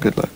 Good luck.